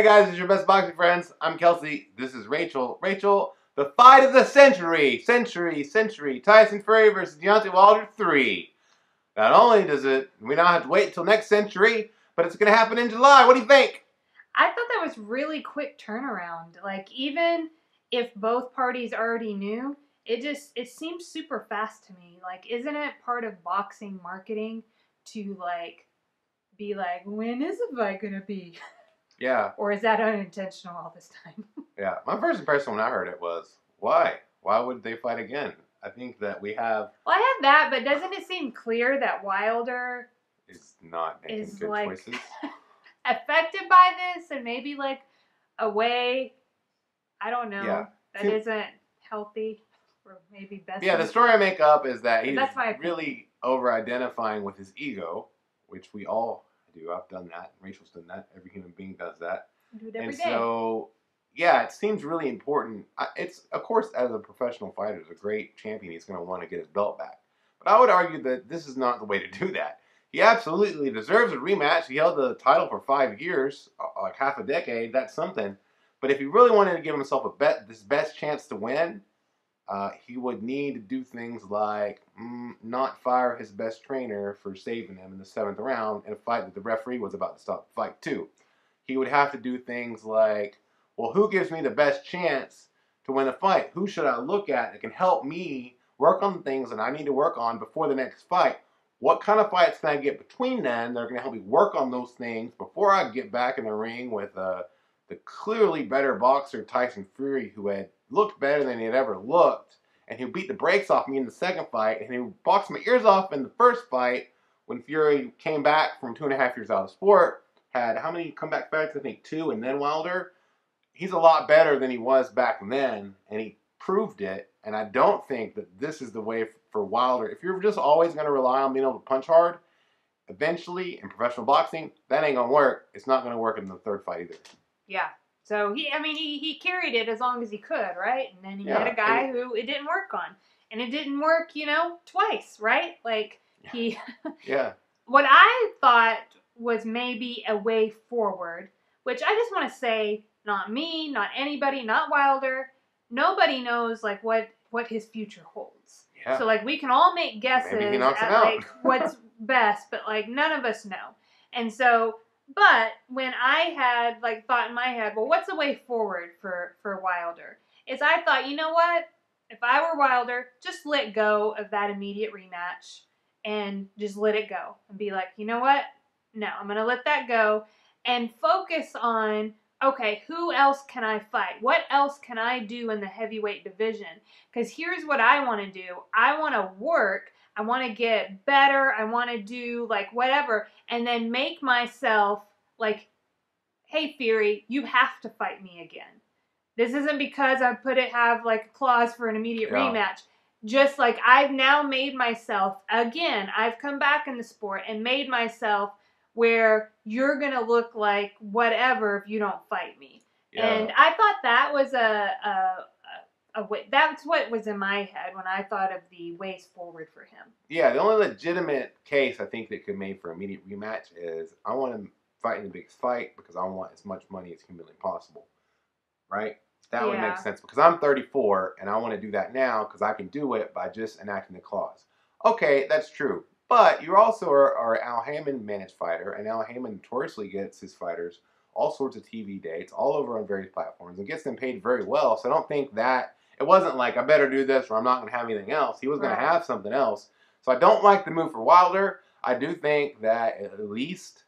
Hey guys, it's your best boxing friends. I'm Kelsey. This is Rachel. Rachel, the fight of the century, century, century. Tyson Fury versus Deontay Wilder 3. Not only does it, we now have to wait until next century, but it's going to happen in July. What do you think? I thought that was really quick turnaround. Like even if both parties already knew, it just it seems super fast to me. Like isn't it part of boxing marketing to like be like when is the fight going to be? Yeah, Or is that unintentional all this time? yeah. My first impression when I heard it was, why? Why would they fight again? I think that we have Well, I have that, but doesn't it seem clear that Wilder is not making Is good like- choices. affected by this and maybe like a way I don't know Yeah. that See- isn't healthy or maybe best. Yeah, the story I make up is that he's That's my really over identifying with his ego, which we all do. I've done that. Rachel's done that. Every human being does that. do it every and day. so, yeah, it seems really important. It's of course, as a professional fighter, as a great champion, he's going to want to get his belt back. But I would argue that this is not the way to do that. He absolutely deserves a rematch. He held the title for five years, uh, like half a decade. That's something. But if he really wanted to give himself a bet, this best chance to win, uh, he would need to do things like mm, not fire his best trainer for saving him in the seventh round in a fight that the referee was about to stop the fight too. He would have to do things like, well, who gives me the best chance to win a fight? Who should I look at that can help me work on the things that I need to work on before the next fight? What kind of fights can I get between then that are going to help me work on those things before I get back in the ring with uh, the clearly better boxer Tyson Fury, who had looked better than he had ever looked, and he beat the brakes off me in the second fight, and he boxed my ears off in the first fight when Fury came back from two and a half years out of sport. Had how many comeback fights? I think two, and then Wilder. He's a lot better than he was back then, and he proved it. And I don't think that this is the way for Wilder. If you're just always going to rely on being able to punch hard, eventually in professional boxing, that ain't gonna work. It's not gonna work in the third fight either. yeah. So he, I mean, he, he carried it as long as he could, right? And then he Yeah, had a guy who it didn't work on, and it didn't work, you know, twice, right? Like he. Yeah. what I thought was maybe a way forward, which I just want to say, not me, not anybody, not Wilder, nobody knows like what what his future holds. Yeah. So like we can all make guesses Maybe he knocks at like what's best, but like none of us know. And so, but when I had like thought in my head, well, what's the way forward for for Wilder? Is I thought, you know what? If I were Wilder, just let go of that immediate rematch and just let it go and be like, you know what? No, I'm gonna let that go and focus on okay, who else can I fight? What else can I do in the heavyweight division? Because here's what I want to do I want to work, I want to get better, I want to do like whatever, and then make myself like, hey, Fury, you have to fight me again. This isn't because I put it, have like a clause for an immediate Yeah. rematch. Just like I've now made myself, again, I've come back in the sport and made myself where you're going to look like whatever if you don't fight me. Yeah. And I thought that was a, a, a, way, that's what was in my head when I thought of the ways forward for him. Yeah, the only legitimate case I think that could make for immediate rematch is I want to fight in the biggest fight because I want as much money as humanly possible. Right? That would make sense because I'm 34 and I want to do that now because I can do it by just enacting the clause. Okay, that's true. But you also are, are Al Haymon managed fighter, and Al Haymon notoriously gets his fighters all sorts of TV dates all over on various platforms and gets them paid very well. So I don't think that it wasn't like I better do this or I'm not going to have anything else. He was going Right. to have something else. So I don't like the move for Wilder. I do think that at least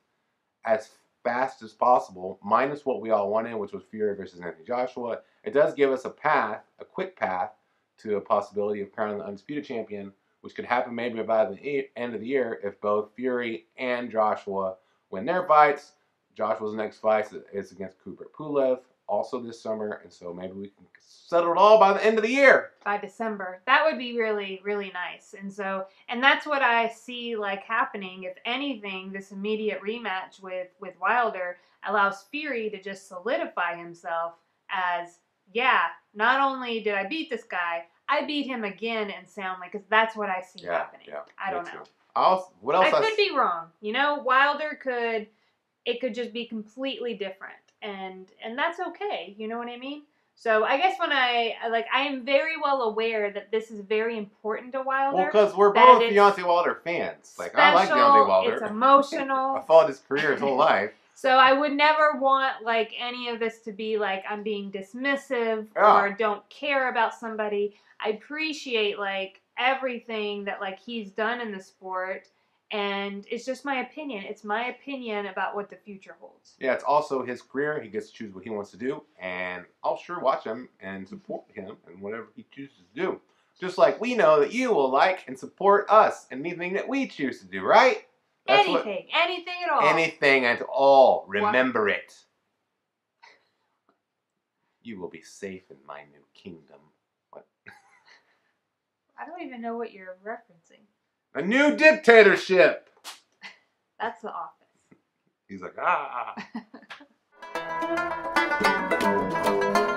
as fast as possible, minus what we all wanted, which was Fury versus Anthony Joshua, it does give us a path, a quick path to a possibility of crowning the undisputed champion, which could happen maybe by the end of the year if both Fury and Joshua win their fights. Joshua's next fight is against Kubrat Pulev, also this summer, and so maybe we can settle it all by the end of the year. by December. That would be really, really nice. And so, and that's what I see like happening. If anything, this immediate rematch with with Wilder allows Fury to just solidify himself as, yeah, not only did I beat this guy, I beat him again and soundly because that's what I see Yeah, happening. yeah, I don't know. I also, what else? I I could s- be wrong. You know, Wilder could, it could just be completely different. And and that's okay. You know what I mean? So I guess when I like, I am very well aware that this is very important to Wilder. Well, because we're both Deontay Wilder fans. Like I like Special, Deontay Wilder. It's emotional. I followed his career his whole life. So I would never want like any of this to be like I'm being dismissive Yeah. or don't care about somebody. I appreciate like everything that like he's done in the sport and it's just my opinion. It's my opinion about what the future holds. Yeah, it's also his career. He gets to choose what he wants to do, and I'll sure watch him and support him and whatever he chooses to do. Just like we know that you will like and support us and anything that we choose to do, right? That's what- anything, anything at all. anything at all. Remember it. You will be safe in my new kingdom. What? I don't even know what you're referencing. A new dictatorship. That's the office. He's like, ah.